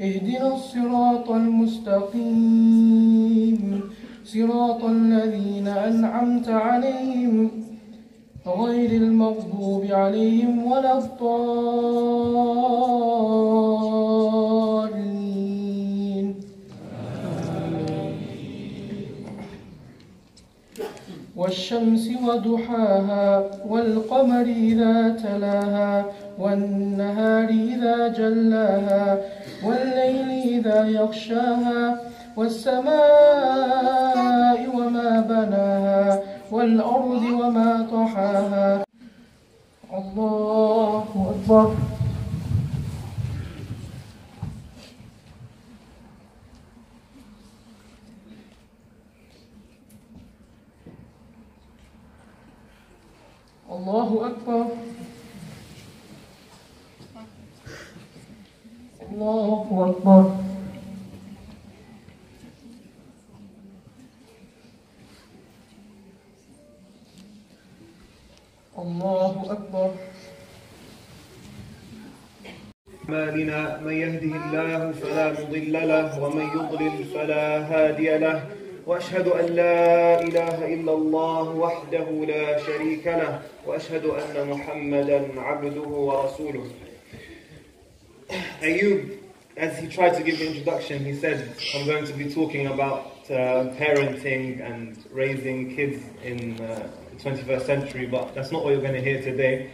اهدنا الصراط المستقيم. صراط الذين أنعمت عليهم غير المغضوب عليهم ولا الضالين. والشمس وضحاها والقمر إذا تلاها والنهار إذا جلاها والليل إذا يغشاها والسماء وما بناها والأرض وما طحاها. الله أكبر. الله أكبر. الله أكبر. الله أكبر. أعمالنا من يهده الله فلا مضل له ومن يضلل فلا هادي له وأشهد أن لا إله إلا الله وحده لا شريك له وأشهد أن محمدا عبده ورسوله. Ayub, as he tried to give the introduction, he said, I'm going to be talking about uh, parenting and raising kids in uh, the 21st century, but that's not what you're going to hear today.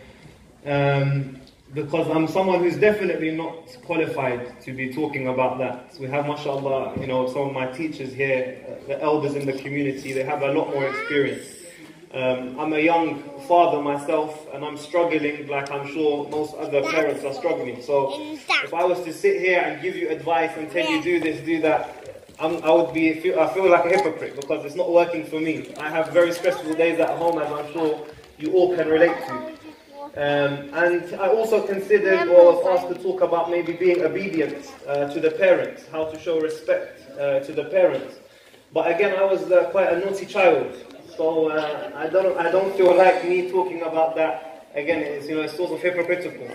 Um, because I'm someone who's definitely not qualified to be talking about that. We have, mashallah, you know, some of my teachers here, uh, the elders in the community, they have a lot more experience. Um, I'm a young father myself, and I'm struggling like I'm sure most other parents are struggling. So, if I was to sit here and give you advice and tell you do this, do that, I'm, I would be, feel, I feel like a hypocrite because it's not working for me. I have very stressful days at home, as I'm sure you all can relate to. Um, and I also considered or was asked to talk about maybe being obedient uh, to the parents, how to show respect uh, to the parents. But again, I was uh, quite a naughty child, so uh, I don't I don't feel like me talking about that. Again, it's you know it's sort of hypocritical.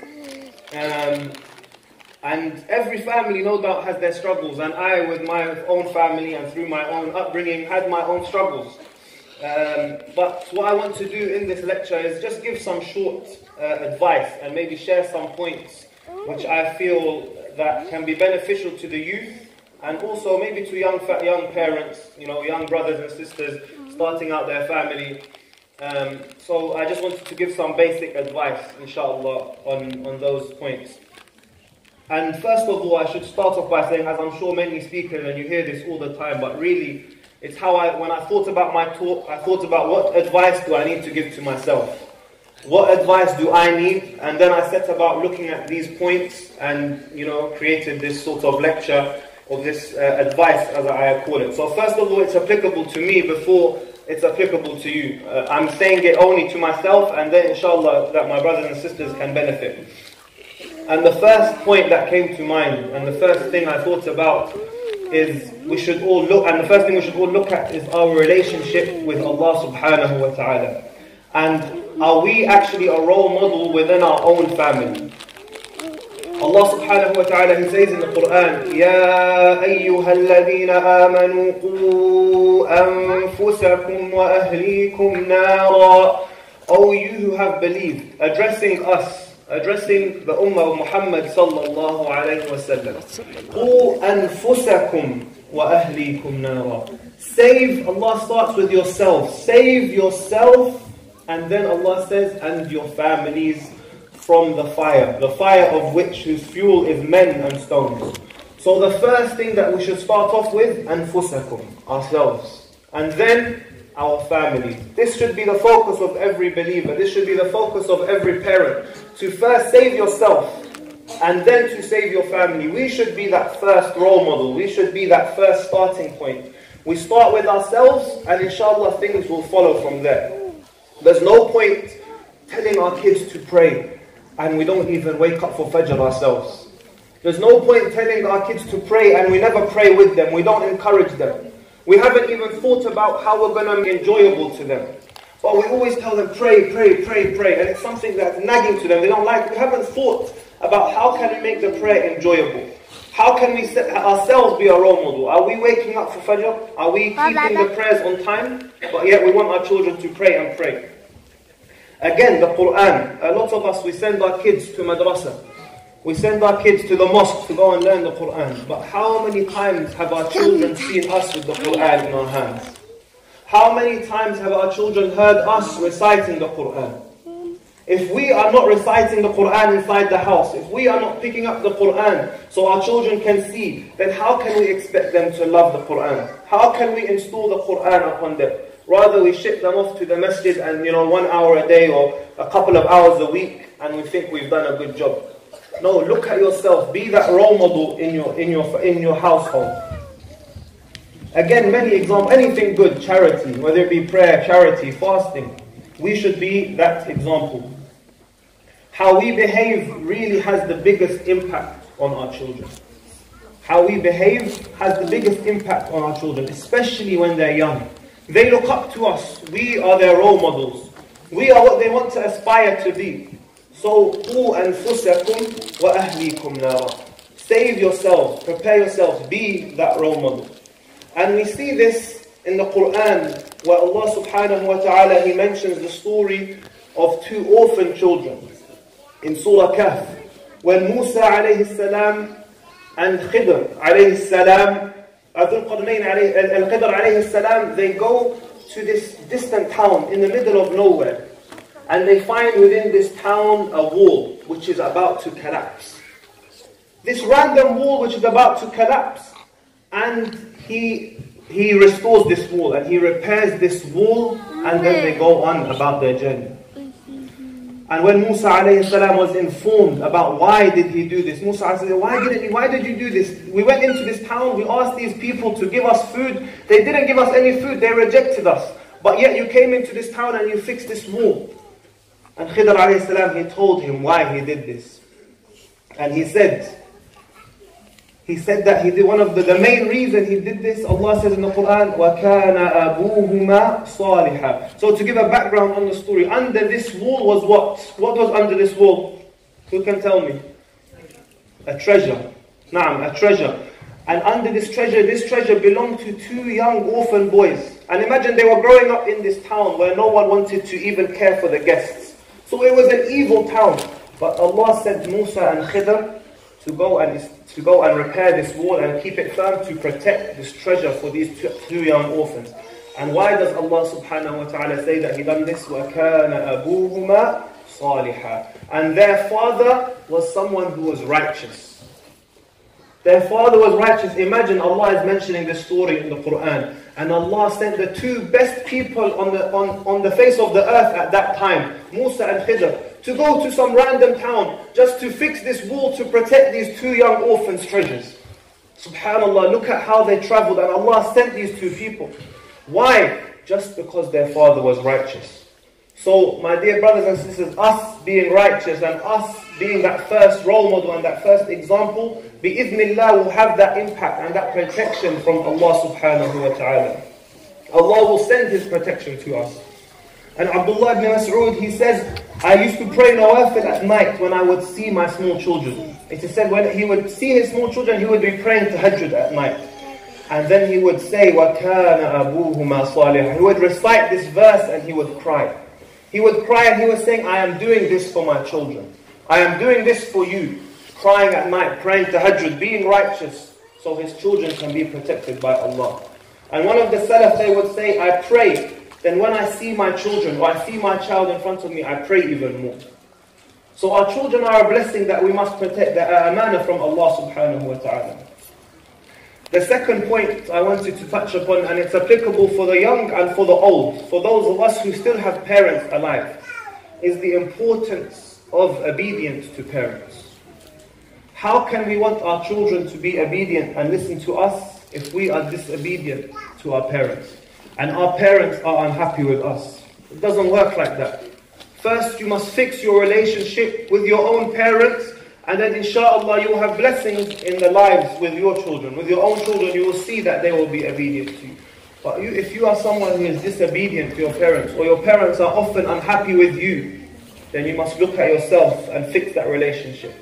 Um, and every family, no doubt, has their struggles, and I, with my own family and through my own upbringing, had my own struggles. Um, but what I want to do in this lecture is just give some short uh, advice and maybe share some points which I feel that can be beneficial to the youth and also maybe to young young parents, you know, young brothers and sisters starting out their family. Um, so I just wanted to give some basic advice, inshallah, on, on those points. And first of all, I should start off by saying, as I'm sure many speakers, and you hear this all the time, but really, it's how I, when I thought about my talk, I thought about what advice do I need to give to myself? What advice do I need? And then I set about looking at these points and, you know, created this sort of lecture this uh, advice, as I call it. So first of all, it's applicable to me before it's applicable to you. Uh, I'm saying it only to myself and then inshallah that my brothers and sisters can benefit. And the first point that came to mind and the first thing I thought about is we should all look, and the first thing we should all look at is our relationship with Allah subhanahu wa ta'ala. And are we actually a role model within our own family? Allah subhanahu wa ta'ala he says in the Quran, يا أيها الذين آمنوا قوا أنفسكم وأهليكم نارا O you who have believed, addressing us, addressing the Ummah of Muhammad sallallahu alayhi wa sallam. قوا أنفسكم وأهليكم نارا Save, Allah starts with yourself. Save yourself and then Allah says, and your families from the fire, the fire of which whose fuel is men and stones. So the first thing that we should start off with, and anfusakum, ourselves. And then our family. This should be the focus of every believer. This should be the focus of every parent. To first save yourself. and then to save your family. We should be that first role model. We should be that first starting point. We start with ourselves, and inshallah, things will follow from there. There's no point telling our kids to pray, and we don't even wake up for Fajr ourselves. There's no point telling our kids to pray, and we never pray with them. We don't encourage them. We haven't even thought about how we're going to be enjoyable to them. But we always tell them, pray, pray, pray, pray. And it's something that's nagging to them. They don't like We haven't thought about how can we make the prayer enjoyable. How can we set ourselves be a role model? Are we waking up for Fajr? Are we keeping the prayers on time? But yet we want our children to pray and pray. Again, the Quran. A lot of us, we send our kids to madrasa. We send our kids to the mosque to go and learn the Quran. But how many times have our children seen us with the Quran in our hands? How many times have our children heard us reciting the Quran? If we are not reciting the Quran inside the house, if we are not picking up the Quran so our children can see, then how can we expect them to love the Quran? How can we install the Quran upon them? Rather, we ship them off to the masjid and, you know, one hour a day or a couple of hours a week and we think we've done a good job. No, look at yourself. Be that role model in your, in your, in your household. Again, many examples, anything good, charity, whether it be prayer, charity, fasting, we should be that example. How we behave really has the biggest impact on our children. How we behave has the biggest impact on our children, especially when they're young. They look up to us. We are their role models. We are what they want to aspire to be. So, أنفسكم وأهليكم نارا. Save yourself, prepare yourself, be that role model. And we see this in the Quran where Allah subhanahu wa ta'ala he mentions the story of two orphan children in Surah Kahf when Musa alayhi salam and Khidr alayhi salam Abdul Qarnayn al-Khidr alayhi salam they go to this distant town in the middle of nowhere and they find within this town a wall which is about to collapse. This random wall which is about to collapse and he, he restores this wall and he repairs this wall and then they go on about their journey. And when Musa alayhi was informed about why did he do this, Musa said, why did, he, why did you do this? We went into this town, we asked these people to give us food. They didn't give us any food, they rejected us. But yet you came into this town and you fixed this wall. And Khidr alayhi he told him why he did this. And he said, he said that he did one of the, the main reason he did this, Allah says in the Quran, وَكَانَ أَبُوهُمَا صَالِحًا So to give a background on the story, under this wall was what? What was under this wall? Who can tell me? A treasure. Naam, a treasure. And under this treasure, this treasure belonged to two young orphan boys. And imagine they were growing up in this town where no one wanted to even care for the guests. So it was an evil town. But Allah sent Musa and Khidr to go and to go and repair this wall and keep it firm to protect this treasure for these two, two young orphans. And why does Allah subhanahu wa ta'ala say that He done this? وَكَانَ أَبُوهُمَا صَالِحًا And their father was someone who was righteous. Their father was righteous. Imagine Allah is mentioning this story in the Quran. And Allah sent the two best people on the, on, on the face of the earth at that time, Musa and Khidr, to go to some random town just to fix this wall to protect these two young orphans' treasures. Subhanallah, look at how they traveled and Allah sent these two people. Why? Just because their father was righteous. So, my dear brothers and sisters, us being righteous and us being that first role model and that first example, bi'idhnillah will have that impact and that protection from Allah subhanahu wa ta'ala. Allah will send His protection to us. And Abdullah ibn Mas'ud, he says, I used to pray nawafil at night when I would see my small children. It is said when he would see his small children, he would be praying tahajjud at night. And then he would say, وَكَانَ أَبُوهُمَا صَالِحًا He would recite this verse and he would cry. He would cry and he was saying, I am doing this for my children. I am doing this for you. Crying at night, praying tahajjud, being righteous, so his children can be protected by Allah. And one of the Salaf, they would say, I pray, then when I see my children, or I see my child in front of me, I pray even more. So our children are a blessing that we must protect, the amana uh, from Allah subhanahu wa ta'ala. The second point I wanted to touch upon, and it's applicable for the young and for the old, for those of us who still have parents alive, is the importance of obedience to parents. How can we want our children to be obedient and listen to us if we are disobedient to our parents? And our parents are unhappy with us. It doesn't work like that. First, you must fix your relationship with your own parents, and then inshallah you will have blessings in the lives with your children. With your own children, you will see that they will be obedient to you. But you, if you are someone who is disobedient to your parents, or your parents are often unhappy with you, then you must look at yourself and fix that relationship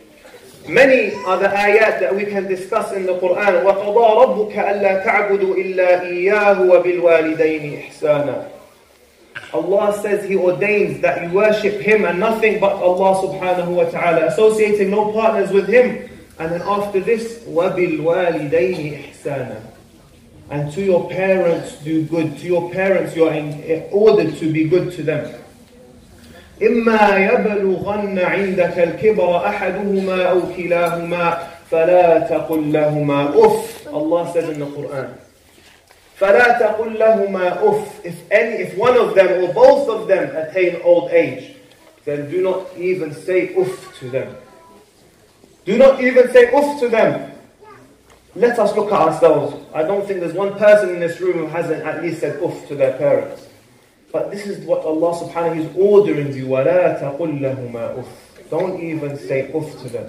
Many are the ayat that we can discuss in the Quran. وَقَضَى رَبُّكَ أَلَّا تَعْبُدُوا إِلَّا إِيَّاهُ وَبِالْوَالِدَيْنِ إِحْسَانًا Allah says He ordains that you worship Him and nothing but Allah subhanahu wa ta'ala, associating no partners with Him. And then after this, وَبِالْوَالِدَيْنِ إِحْسَانًا And to your parents do good. To your parents you are in, ordered to be good to them. إما يبلغن عندك الكبر أحدهما أو كلاهما فلا تقل لهما أف Allah says in the Quran فلا تقل لهما أف if any if one of them or both of them attain old age then do not even say uff to them do not even say uff to them let us look at ourselves I don't think there's one person in this room who hasn't at least said uff to their parents but this is what Allah subhanahu wa ta'ala is ordering you. وَلَا تَقُلْ لَهُمَا أُفْ Don't even say uff to them.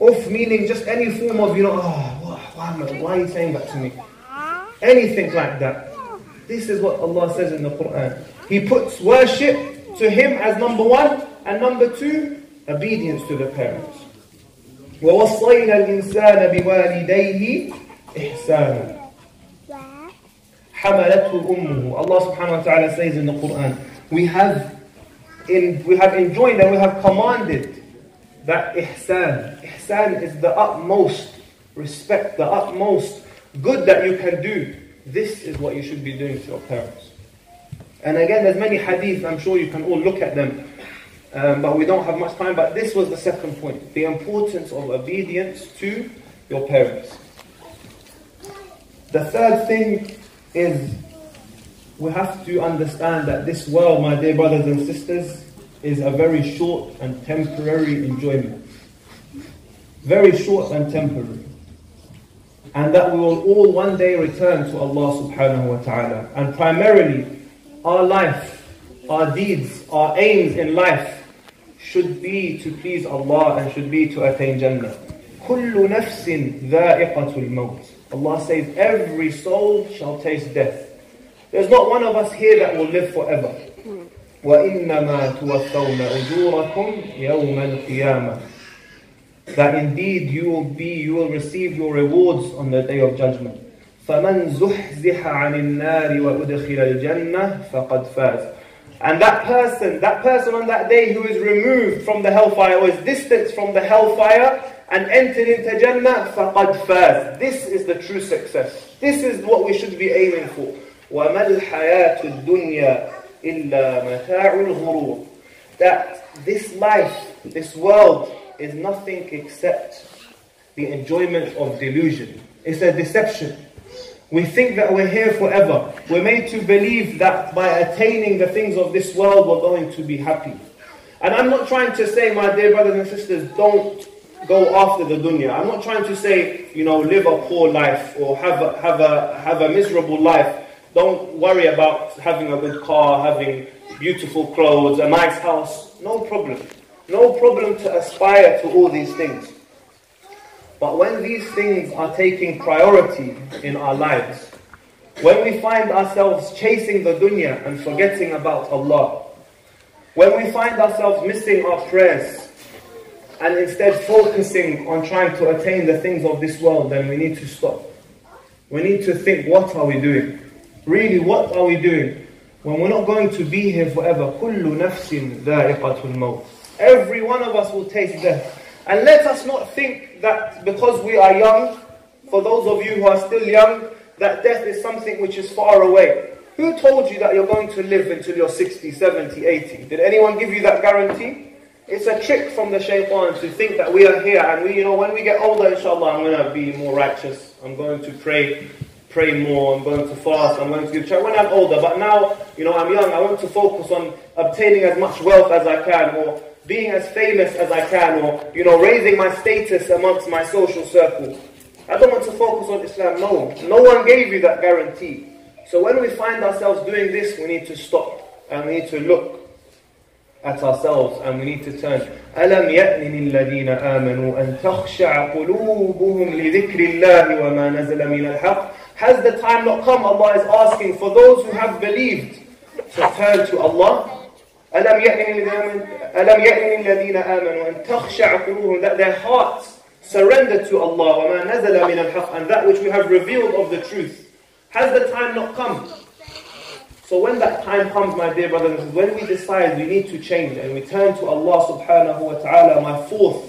Uff meaning just any form of, you know, oh, why, why are you saying that to me? Anything like that. This is what Allah says in the Quran. He puts worship to Him as number one, and number two, obedience to the parents. وَوَصَّيْنَا الْإِنسَانَ بِوَالِدَيْهِ إِحْسَانًا حملته أمه. Allah subhanahu wa ta'ala says in the Quran, we have, in, we have enjoined and we have commanded that ihsan. Ihsan is the utmost respect, the utmost good that you can do. This is what you should be doing to your parents. And again, there's many hadith, I'm sure you can all look at them. Um, but we don't have much time. But this was the second point the importance of obedience to your parents. The third thing is we have to understand that this world, my dear brothers and sisters, is a very short and temporary enjoyment. Very short and temporary. And that we will all one day return to Allah subhanahu wa ta'ala. And primarily, our life, our deeds, our aims in life should be to please Allah and should be to attain Jannah. كل نفس ذائقة الموت Allah says, every soul shall taste death. There's not one of us here that will live forever. وَإِنَّمَا تُوَفَّوْنَ أُجُورَكُمْ يَوْمَ الْقِيَامَةِ That indeed you will be, you will receive your rewards on the day of judgment. فَمَنْ زُحْزِحَ عَنِ النَّارِ وَأُدْخِلَ الْجَنَّةِ فَقَدْ فَازَ And that person, that person on that day who is removed from the hellfire or is distanced from the hellfire, and entered into Jannah, فَقَدْ فَازَ This is the true success. This is what we should be aiming for. وَمَا الْحَيَاةُ الدُّنْيَا إِلَّا مَتَاعُ الْغُرُورِ That this life, this world, is nothing except the enjoyment of delusion. It's a deception. We think that we're here forever. We're made to believe that by attaining the things of this world, we're going to be happy. And I'm not trying to say, my dear brothers and sisters, don't go after the dunya. I'm not trying to say, you know, live a poor life or have a, have a, have a miserable life. Don't worry about having a good car, having beautiful clothes, a nice house. No problem. No problem to aspire to all these things. But when these things are taking priority in our lives, when we find ourselves chasing the dunya and forgetting about Allah, when we find ourselves missing our prayers, and instead focusing on trying to attain the things of this world, then we need to stop. We need to think, what are we doing? Really, what are we doing? When we're not going to be here forever. كُلُّ نَفْسٍ ذَائِقَةُ الْمَوْتِ Every one of us will taste death. And let us not think that because we are young, for those of you who are still young, that death is something which is far away. Who told you that you're going to live until you're 60, 70, 80? Did anyone give you that guarantee? It's a trick from the shaitan to think that we are here and we, you know, when we get older, inshallah, I'm going to be more righteous. I'm going to pray, pray more. I'm going to fast. I'm going to give charity when I'm older. But now, you know, I'm young. I want to focus on obtaining as much wealth as I can or being as famous as I can, or you know, raising my status amongst my social circle. I don't want to focus on Islam. No, no one gave you that guarantee. So when we find ourselves doing this, we need to stop and we need to look at ourselves and we need to turn. ألم يأن للذين آمنوا أن تخشع قلوبهم لذكر الله وما نزل من الحق Has the time not come? Allah is asking for those who have believed to turn to Allah. ألم يأن للذين آمنوا أن تخشع قلوبهم that their hearts surrender to Allah وما نزل من الحق and that which we have revealed of the truth. Has the time not come? So when that time comes, my dear brothers and sisters, when we decide we need to change and we turn to Allah subhanahu wa ta'ala, my fourth,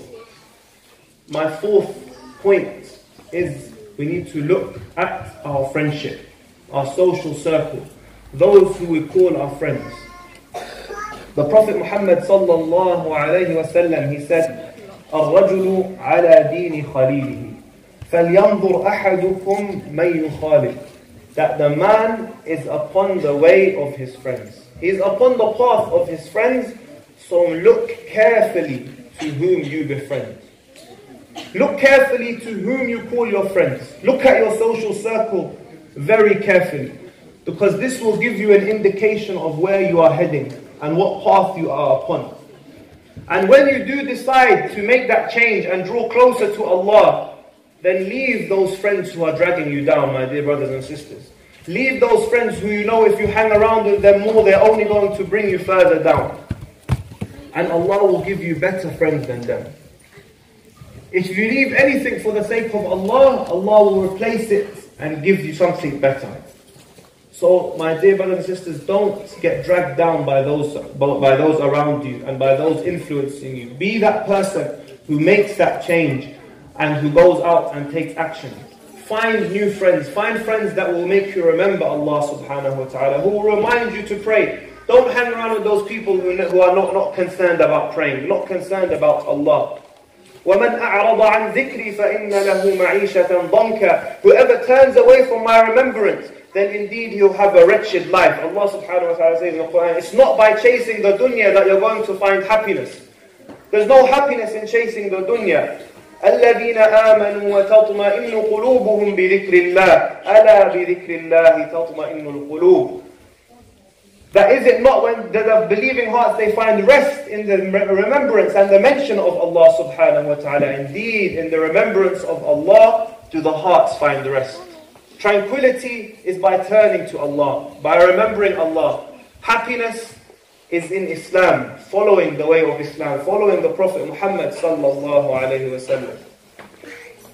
my fourth point is we need to look at our friendship, our social circle, those who we call our friends. The Prophet Muhammad sallallahu alayhi wasallam, he said, الرجل على دين خليله فلينظر أحدكم من يخالف that the man is upon the way of his friends. He is upon the path of his friends, so look carefully to whom you befriend. Look carefully to whom you call your friends. Look at your social circle very carefully, because this will give you an indication of where you are heading and what path you are upon. And when you do decide to make that change and draw closer to Allah, then leave those friends who are dragging you down, my dear brothers and sisters. Leave those friends who you know if you hang around with them more, they're only going to bring you further down. And Allah will give you better friends than them. If you leave anything for the sake of Allah, Allah will replace it and give you something better. So, my dear brothers and sisters, don't get dragged down by those, by those around you and by those influencing you. Be that person who makes that change and who goes out and takes action. Find new friends. Find friends that will make you remember Allah subhanahu wa ta'ala, who will remind you to pray. Don't hang around with those people who, who are not, not concerned about praying, not concerned about Allah. وَمَنْ أَعْرَضَ عَنْ ذِكْرِي فَإِنَّ لَهُ مَعِيشَةً ضَنْكَ Whoever turns away from my remembrance, then indeed he'll have a wretched life. Allah subhanahu wa ta'ala says in the Quran, it's not by chasing the dunya that you're going to find happiness. There's no happiness in chasing the dunya. الذين آمنوا وتطمئن قلوبهم بذكر الله ألا بذكر الله تطمئن القلوب That is it not when the believing hearts they find rest in the remembrance and the mention of Allah subhanahu wa ta'ala. Indeed, in the remembrance of Allah do the hearts find rest. Tranquility is by turning to Allah, by remembering Allah. Happiness is in Islam, following the way of Islam, following the Prophet Muhammad sallallahu alayhi wasallam.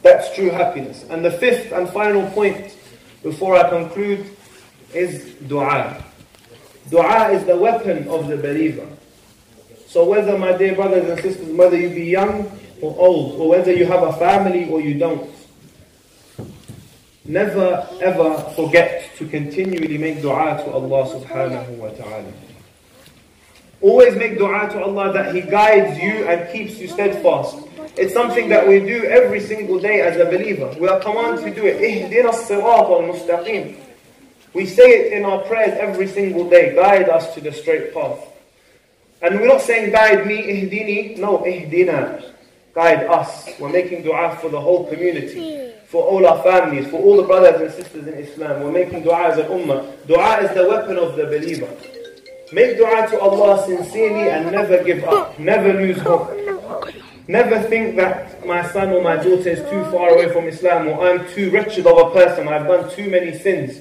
That's true happiness. And the fifth and final point, before I conclude, is dua. Dua is the weapon of the believer. So whether, my dear brothers and sisters, whether you be young or old, or whether you have a family or you don't, never ever forget to continually make dua to Allah subhanahu wa ta'ala. Always make dua to Allah that He guides you and keeps you steadfast. It's something that we do every single day as a believer. We are commanded to do it. Ihdina sirat al-mustaqim. We say it in our prayers every single day. Guide us to the straight path. And we're not saying guide me, ihdini. No, ihdina. Guide us. We're making dua for the whole community. For all our families, for all the brothers and sisters in Islam. We're making dua as an ummah. Dua is the weapon of the believer. Make dua to Allah sincerely and never give up. Never lose hope. Never think that my son or my daughter is too far away from Islam or I'm too wretched of a person, I've done too many sins.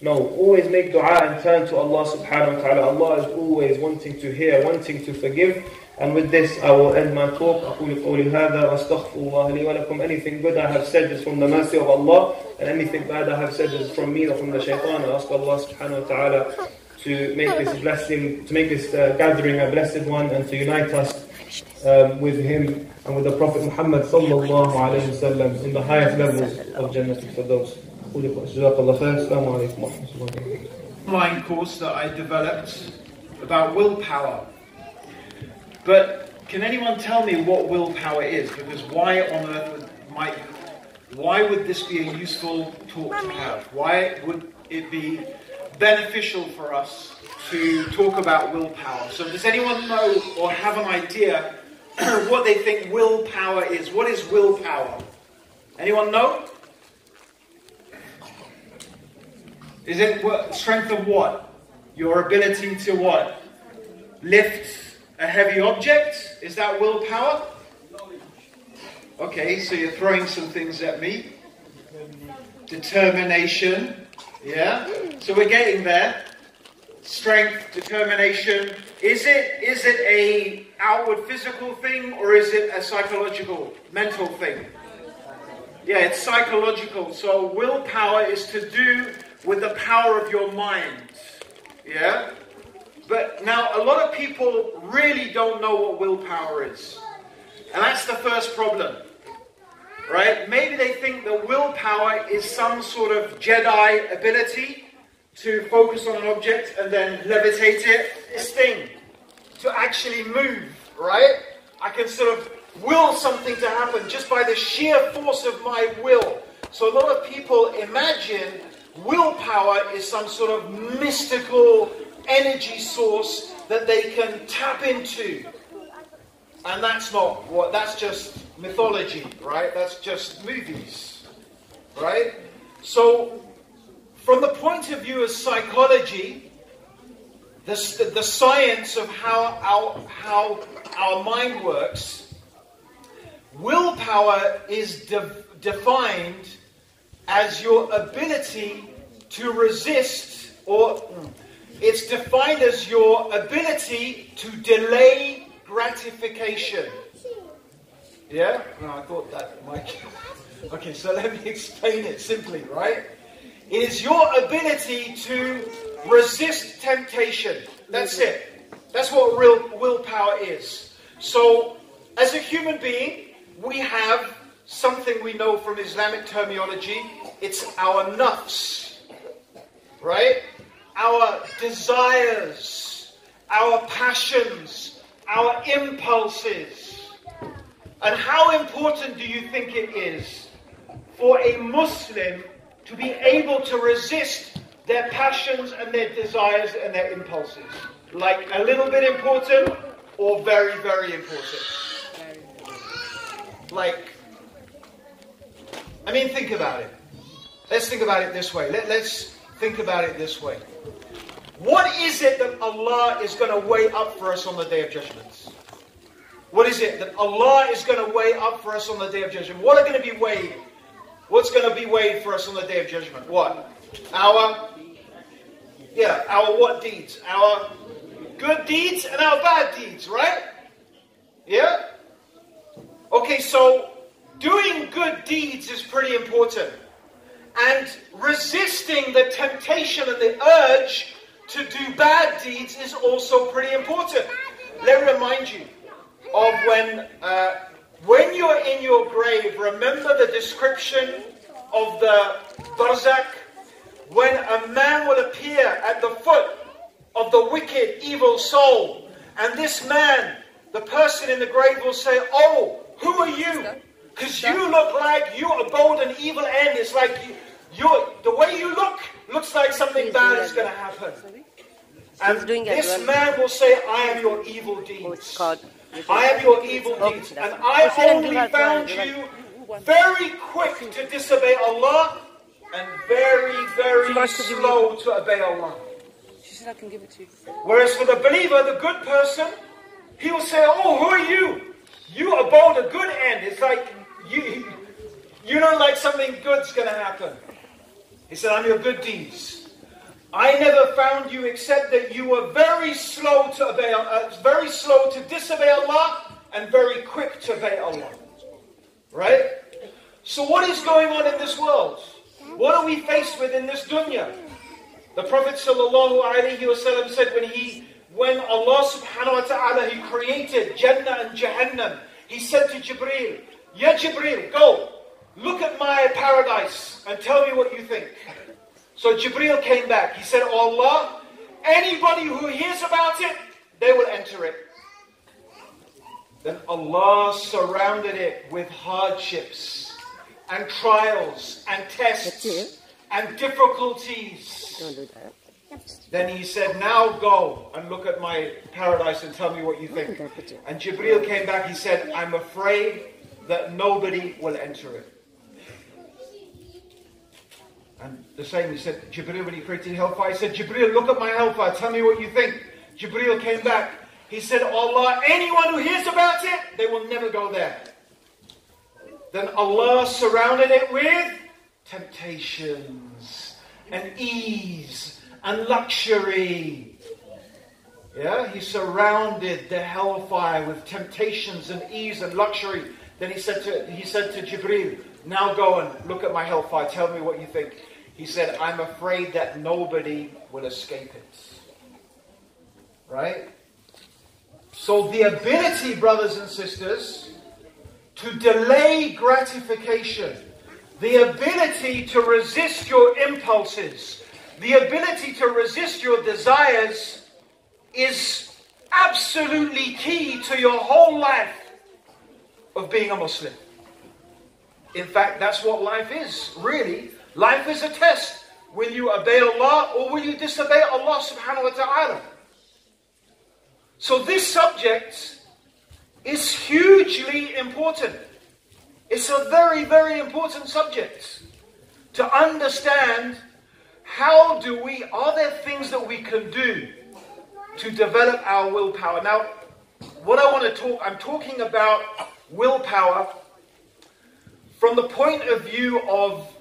No, always make dua and turn to Allah subhanahu wa ta'ala. Allah is always wanting to hear, wanting to forgive. And with this, I will end my talk. أقول قولي هذا وأستغفر الله لي ولكم. Anything good I have said is from the mercy of Allah, and anything bad I have said is from me or from the shaitan. I ask Allah subhanahu wa ta'ala to make this blessing, to make this uh, gathering a blessed one, and to unite us um, with him and with the Prophet Muhammad sallallahu alayhi wasallam in the highest levels of Jannah for those. Online course that I developed about willpower. but can anyone tell me what willpower is? Because why on earth would, might, why would this be a useful talk to have? Why would it be beneficial for us to talk about willpower. So, does anyone know or have an idea what they think willpower is? What is willpower? Anyone know? Is it what, strength of what? Your ability to what? Lift a heavy object? Is that willpower? Okay, so you're throwing some things at me. Determination. Yeah? So we're getting there. Strength, determination. Is it is it a outward physical thing or is it a psychological, mental thing? Yeah, it's psychological. So willpower is to do with the power of your mind. Yeah? But now a lot of people really don't know what willpower is. And that's the first problem. Right? Maybe they think that willpower is some sort of Jedi ability to focus on an object and then levitate it. This thing to actually move, right? I can sort of will something to happen just by the sheer force of my will. So a lot of people imagine willpower is some sort of mystical energy source that they can tap into. And that's not what, that's just mythology, right? That's just movies, right? So, from the point of view of psychology, the, the science of how our, how our mind works, willpower is de- defined as your ability to resist, or it's defined as your ability to delay gratification. Yeah? No, I thought that might. Okay, so let me explain it simply, right? It is your ability to resist temptation. That's it. That's what real willpower is. So, as a human being, we have something we know from Islamic terminology. It's our nafs, right? Our desires, our passions, our impulses. And how important do you think it is for a Muslim to be able to resist their passions and their desires and their impulses? Like a little bit important or very, very important? Like, I mean, think about it. Let's think about it this way. Let, us think about it this way. What is it that Allah is going to weigh up for us on the day of judgment? What is it that Allah is going to weigh up for us on the day of judgment? What are going to be weighed? What's going to be weighed for us on the day of judgment? What? Our, yeah, our what deeds? Our good deeds and our bad deeds, right? Yeah? Okay, so doing good deeds is pretty important. And resisting the temptation and the urge to do bad deeds is also pretty important. Let me remind you of when, uh, when you're in your grave, remember the description of the barzakh, when a man will appear at the foot of the wicked, evil soul, and this man, the person in the grave, will say, Oh, who are you? Because you look like you abode an evil end. It's like you, you the way you look looks like something bad is going to happen. And this man will say, I am your evil deeds. I am your evil deeds. And I only found you very quick to disobey Allah and very, very slow to obey Allah. She said I can give it to you. Whereas for the believer, the good person, he will say, Oh, who are you? You abode a good end. It's like you, you know, like something good's going to happen. He said, I'm your good deeds. I never found you except that you were very slow to obey, uh, very slow to disobey Allah and very quick to obey Allah. Right? So what is going on in this world? What are we faced with in this dunya? The Prophet ﷺ said when he when Allah subhanahu wa ta'ala he created Jannah and Jahannam, he said to Jibreel, Ya Jibreel, go, look at my paradise and tell me what you think. So Jibreel came back. He said, oh Allah, anybody who hears about it, they will enter it. Then Allah surrounded it with hardships and trials and tests and difficulties. Don't do that. Then he said, Now go and look at my paradise and tell me what you think. And Jibril came back, he said, I'm afraid that nobody will enter it. And the same, he said, Jibril, when he created hellfire, he said, Jibril, look at my hellfire, tell me what you think. Jibril came back, he said, Allah, anyone who hears about it, they will never go there. Then Allah surrounded it with temptations and ease and luxury. Yeah, he surrounded the hellfire with temptations and ease and luxury. Then he said to he said to Jibril, "Now go and look at my hellfire. Tell me what you think." He said, "I'm afraid that nobody will escape it." Right? So the ability, brothers and sisters, to delay gratification, the ability to resist your impulses, the ability to resist your desires is absolutely key to your whole life of being a Muslim. In fact, that's what life is, really. Life is a test. Will you obey Allah or will you disobey Allah subhanahu wa ta'ala? So this subject is hugely important. It's a very, very important subject to understand how do we, are there things that we can do to develop our willpower? Now, what I want to talk, I'm talking about willpower from the point of view of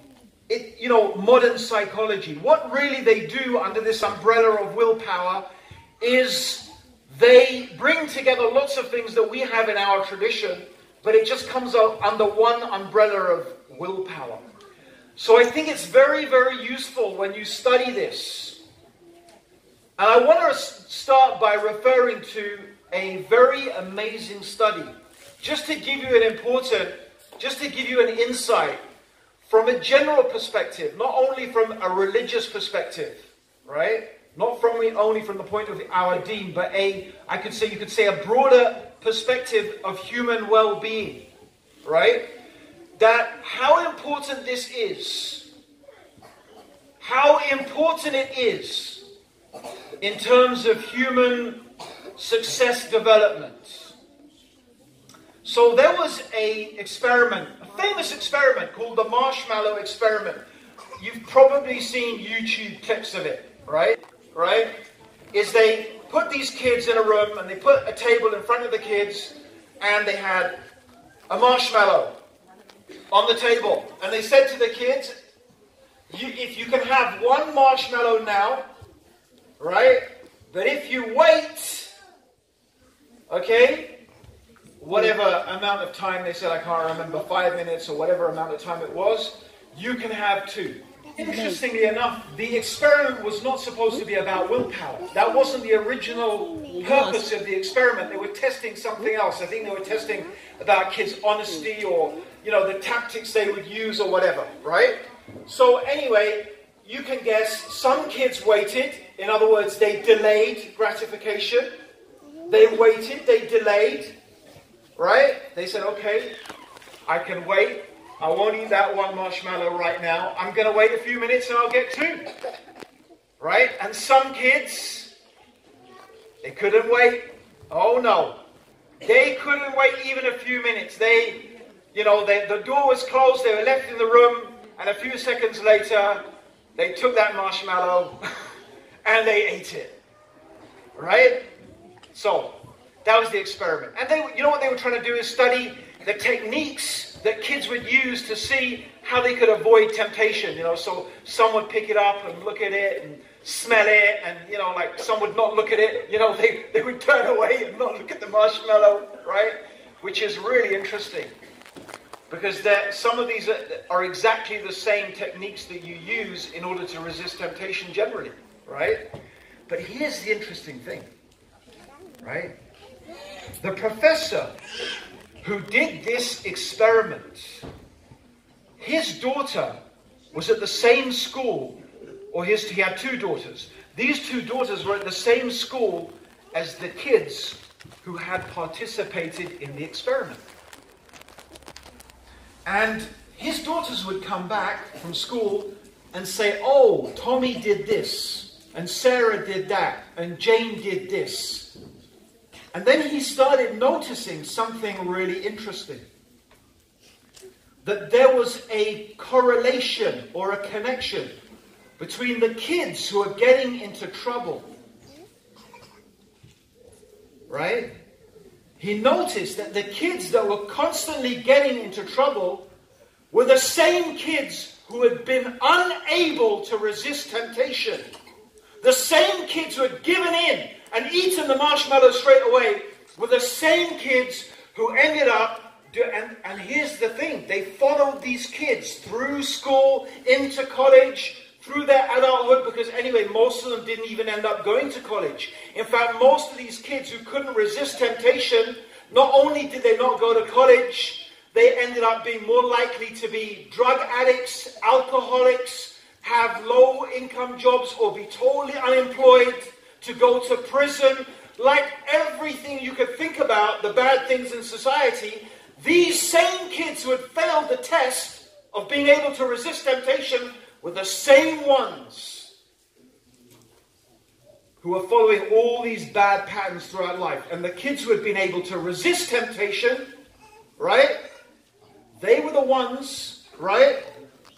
it, you know, modern psychology. What really they do under this umbrella of willpower is they bring together lots of things that we have in our tradition, but it just comes out under one umbrella of willpower. So I think it's very, very useful when you study this. And I want to start by referring to a very amazing study, just to give you an important, just to give you an insight from a general perspective, not only from a religious perspective, right? Not from only from the point of our deen, but a, I could say, you could say a broader perspective of human well-being, right? That how important this is, how important it is in terms of human success development. So there was a experiment, a famous experiment called the marshmallow experiment. You've probably seen YouTube clips of it, right? Right? Is they put these kids in a room and they put a table in front of the kids and they had a marshmallow on the table. And they said to the kids, you, if you can have one marshmallow now, right? But if you wait, okay, whatever amount of time they said, I can't remember, five minutes or whatever amount of time it was, you can have two. Interestingly enough, the experiment was not supposed to be about willpower. That wasn't the original purpose of the experiment. They were testing something else. I think they were testing about kids' honesty or, you know, the tactics they would use or whatever, right? So anyway, you can guess some kids waited. In other words, they delayed gratification. They waited, they delayed, right? They said, okay, I can wait. I won't eat that one marshmallow right now. I'm going to wait a few minutes and I'll get two. Right? And some kids, they couldn't wait. Oh no. They couldn't wait even a few minutes. They, you know, they, the door was closed, they were left in the room, and a few seconds later, they took that marshmallow and they ate it. Right? So, that was the experiment. And they, you know what they were trying to do is study the techniques that kids would use to see how they could avoid temptation. You know, so some would pick it up and look at it and smell it, and you know, like some would not look at it. You know, they, they would turn away and not look at the marshmallow, right? Which is really interesting because that some of these are, are exactly the same techniques that you use in order to resist temptation generally, right? But here's the interesting thing, right? The professor who did this experiment, his daughter was at the same school, or his, he had two daughters. These two daughters were at the same school as the kids who had participated in the experiment. And his daughters would come back from school and say, Oh, Tommy did this. and Sarah did that, and Jane did this. And then he started noticing something really interesting that there was a correlation or a connection between the kids who are getting into trouble. Right? He noticed that the kids that were constantly getting into trouble were the same kids who had been unable to resist temptation. The same kids who had given in and eaten the marshmallow straight away were the same kids who ended up and, and here's the thing they followed these kids through school, into college, through their adulthood, because anyway, most of them didn't even end up going to college. In fact, most of these kids who couldn't resist temptation, not only did they not go to college, they ended up being more likely to be drug addicts, alcoholics, have low income jobs, or be totally unemployed, to go to prison. Like everything you could think about, the bad things in society, these same kids who had failed the test of being able to resist temptation were the same ones who were following all these bad patterns throughout life. And the kids who had been able to resist temptation, right? They were the ones, right,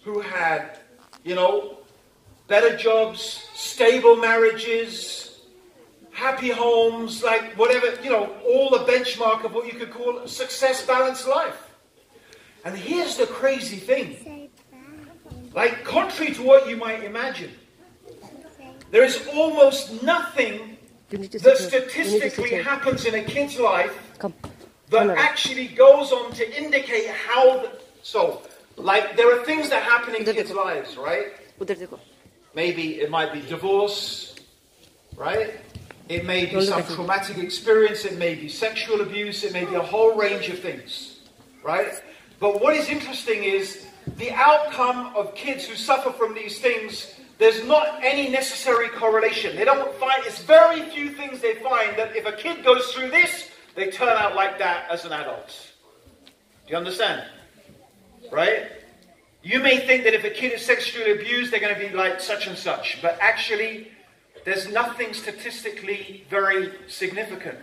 who had, you know, better jobs, stable marriages, happy homes, like whatever, you know, all the benchmark of what you could call success balanced life. And here's the crazy thing. Like, contrary to what you might imagine, there is almost nothing that statistically happens in a kid's life that actually goes on to indicate how. The, so, like, there are things that happen in kids' lives, right? Maybe it might be divorce, right? It may be some traumatic experience, it may be sexual abuse, it may be a whole range of things, right? But what is interesting is the outcome of kids who suffer from these things, there's not any necessary correlation. They don't find, it's very few things they find that if a kid goes through this, they turn out like that as an adult. Do you understand? Right? You may think that if a kid is sexually abused, they're going to be like such and such, but actually, there's nothing statistically very significant,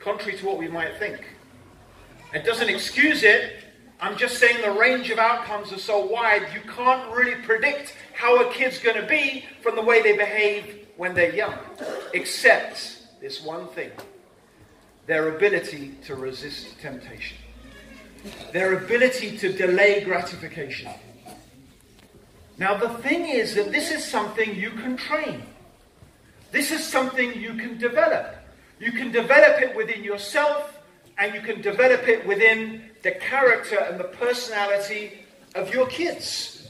contrary to what we might think. It doesn't excuse it. I'm just saying the range of outcomes are so wide, you can't really predict how a kid's going to be from the way they behave when they're young. Except this one thing their ability to resist temptation, their ability to delay gratification. Now, the thing is that this is something you can train. This is something you can develop. You can develop it within yourself and you can develop it within the character and the personality of your kids.